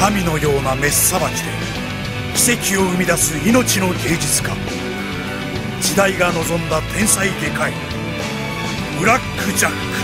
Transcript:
神のようなメスさばきで奇跡を生み出す命の芸術家。時代が望んだ天才外科医ブラック・ジャック。